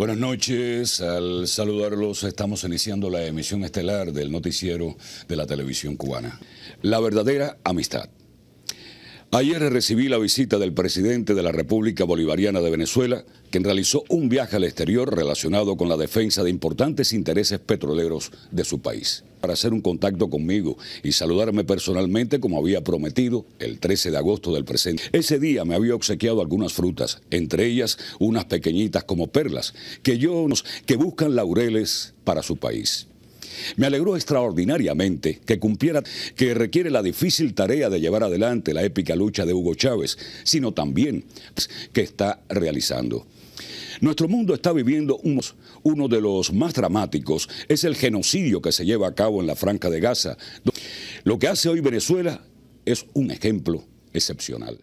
Buenas noches, al saludarlos estamos iniciando la emisión estelar del noticiero de la televisión cubana. La verdadera amistad. Ayer recibí la visita del presidente de la República Bolivariana de Venezuela, quien realizó un viaje al exterior relacionado con la defensa de importantes intereses petroleros de su país. Para hacer un contacto conmigo y saludarme personalmente como había prometido el 13 de agosto del presente. Ese día me había obsequiado algunas frutas, entre ellas unas pequeñitas como perlas, que yo que buscan laureles para su país. Me alegró extraordinariamente que cumpliera, que requiere la difícil tarea de llevar adelante la épica lucha de Hugo Chávez, sino también que está realizando. Nuestro mundo está viviendo uno de los más dramáticos, es el genocidio que se lleva a cabo en la Franca de Gaza. Lo que hace hoy Venezuela es un ejemplo excepcional.